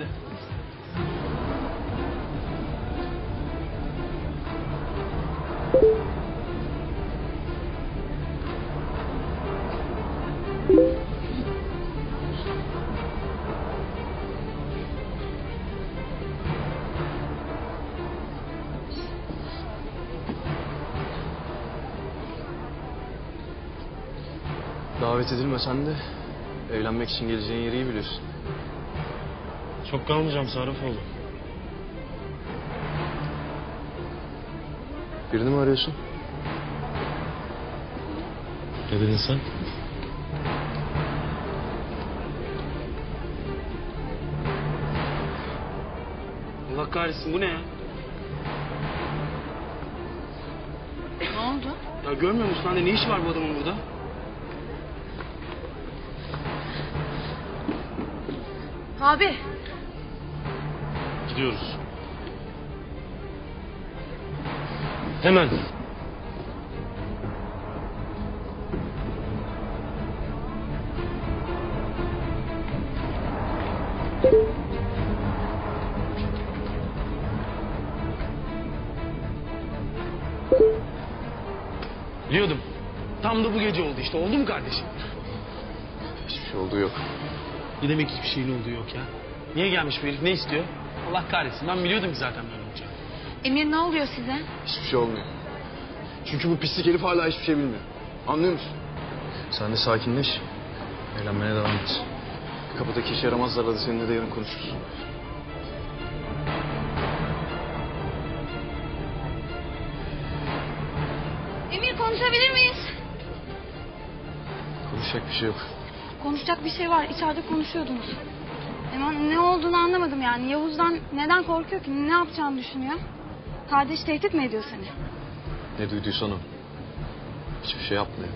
hadi. Davet edilmesen de evlenmek için geleceğin yeri iyi biliyorsun. Çok kalmayacağım Sarıfoğlu. Birini mi arıyorsun? Ne dedin sen? Allah kahretsin bu ne ya? Ne oldu? Ya görmüyor musun anne ne işi var bu adamın burada? Abi. Gidiyoruz. Hemen. Biliyordum. Tam da bu gece oldu işte. Oldu mu kardeşim? Hiçbir şey olduğu yok. Ne demek hiçbir şeyin olduğu yok ya? Niye gelmiş bu herif? Ne istiyor? Allah kahretsin. Ben biliyordum ki zaten böyle olacağını. Emir ne oluyor size? Hiçbir şey olmuyor. Çünkü bu pislik herif hala hiçbir şey bilmiyor. Anlıyor musun? Sen de sakinleş. Eğlenmeye devam et. Kapıdaki işe yaramazlarla da seninle de yarın konuşuruz. Emir konuşabilir miyiz? Konuşacak bir şey yok. Konuşacak bir şey var. İçeride konuşuyordunuz. Ama ne olduğunu anlamadım yani. Yavuz'dan neden korkuyor ki? Ne yapacağını düşünüyor? Kardeş tehdit mi ediyor seni? Ne duyduysan o. Hiçbir şey yapmıyor.